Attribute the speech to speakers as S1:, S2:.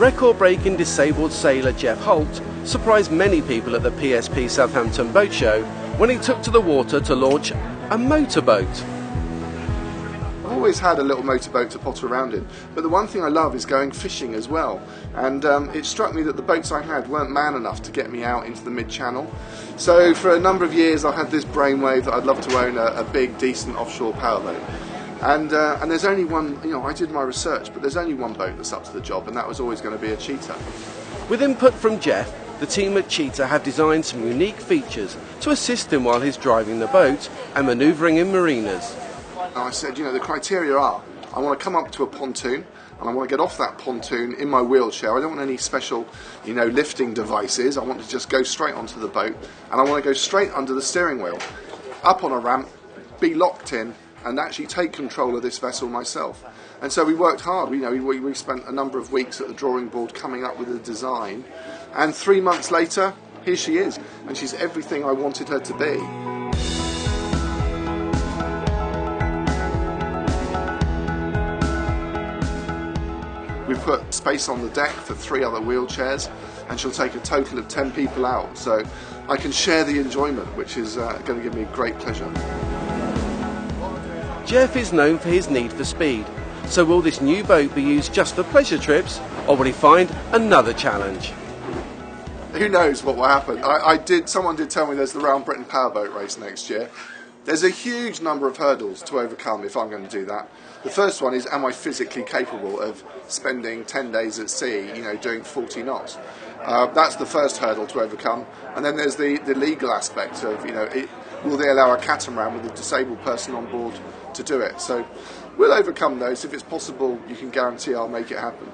S1: Record-breaking disabled sailor Geoff Holt surprised many people at the PSP Southampton Boat Show when he took to the water to launch a motorboat.
S2: I've always had a little motorboat to potter around in, but the one thing I love is going fishing as well. And um, it struck me that the boats I had weren't man enough to get me out into the mid-channel. So for a number of years I had this brainwave that I'd love to own a, a big, decent offshore powerboat. And, uh, and there's only one, you know, I did my research, but there's only one boat that's up to the job, and that was always going to be a Cheetah.
S1: With input from Geoff, the team at Cheetah have designed some unique features to assist him while he's driving the boat and manoeuvring in marinas.
S2: And I said, you know, the criteria are I want to come up to a pontoon and I want to get off that pontoon in my wheelchair. I don't want any special, you know, lifting devices. I want to just go straight onto the boat and I want to go straight under the steering wheel, up on a ramp, be locked in, and actually take control of this vessel myself. And so we worked hard. We, you know, we, we spent a number of weeks at the drawing board coming up with a design, and three months later, here she is, and she's everything I wanted her to be. We've put space on the deck for three other wheelchairs, and she'll take a total of 10 people out. So I can share the enjoyment, which is uh, going to give me great pleasure.
S1: Geoff is known for his need for speed, so will this new boat be used just for pleasure trips, or will he find another challenge?
S2: Who knows what will happen? I, I did. Someone did tell me there's the Round Britain Powerboat race next year. There's a huge number of hurdles to overcome if I'm going to do that. The first one is, am I physically capable of spending 10 days at sea, you know, doing 40 knots? Uh, that's the first hurdle to overcome. And then there's the, the legal aspect of, you know, it, will they allow a catamaran with a disabled person on board to do it? So we'll overcome those. If it's possible, you can guarantee I'll make it happen.